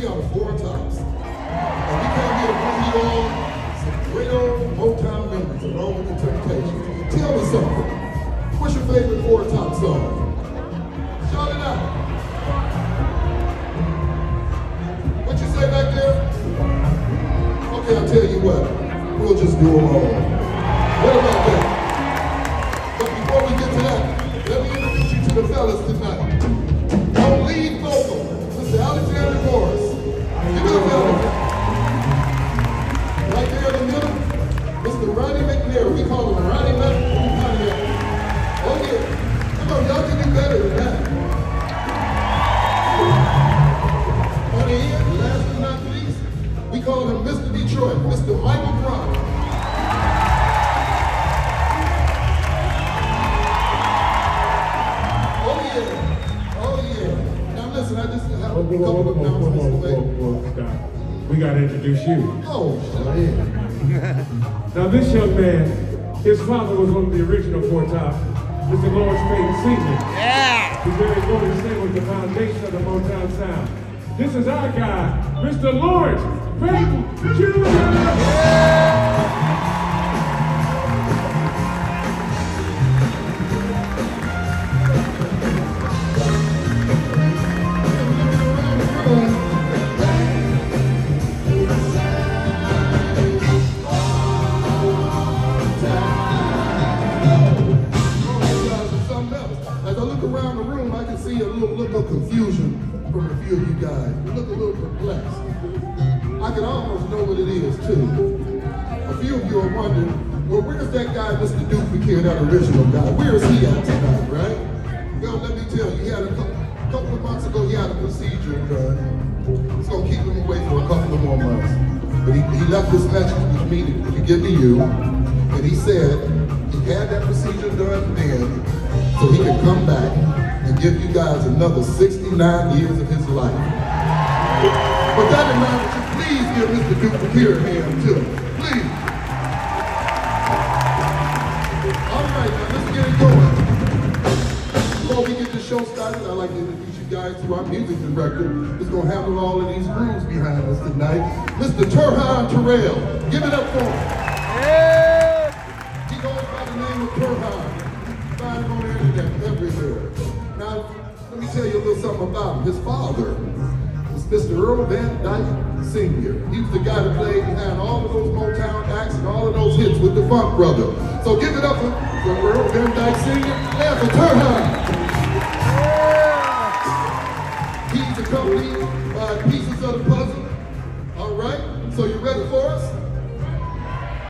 we are the Four Tops. And we come here to bring you all some great old Motown memories along with the Temptations. Tell me something. What's your favorite Four Tops song? Shout it out. What you say back there? Okay, I'll tell you what. We'll just do them all. What about that? But before we get to that, let me introduce you to the fellas tonight. We call him Ronnie McNair. Oh yeah. Come on, y'all can do better than that. On the end, last but not least, we call him Mr. Detroit, Mr. Michael Brown. Oh yeah. Oh yeah. Now listen, I just have a Whoa, whoa, whoa, couple of whoa, whoa, announcements to make. whoa, whoa, stop. We gotta introduce you. Oh, shit. Now this young man, his father was one of the original Four Top, Mr. Lawrence Payton Sr. Yeah. He's very going to say was the foundation of the Motown sound. This is our guy, Mr. Lawrence Payton Jr. a little look of confusion from a few of you guys. You look a little perplexed. I can almost know what it is, too. A few of you are wondering, well, where's that guy, Mr. Duke Fakir, here, that original guy? Where is he at tonight, right? Well, let me tell you, he had a couple, couple of months ago, he had a procedure done. It's gonna keep him away for a couple of more months. But he, he left this message with me to, to give to you, and he said he had that procedure done then, so he could come back give you guys another 69 years of his life. But that in mind, would you please give Mr. Duke here a hand too, please. All right, now let's get it going. Before we get the show started, I'd like to introduce you guys to our music director who's going to handle all of these grooves behind us tonight, Mr. Turhan Terrell. Give it up for him. Let me tell you a little something about him. His father was Mr. Earl Van Dyke Sr. He was the guy that played behind all of those Motown acts and all of those hits with the Funk Brother. So give it up for, for Earl Van Dyke Sr. and for Turhan. He's accompanied by pieces of the puzzle. All right, so you ready for us?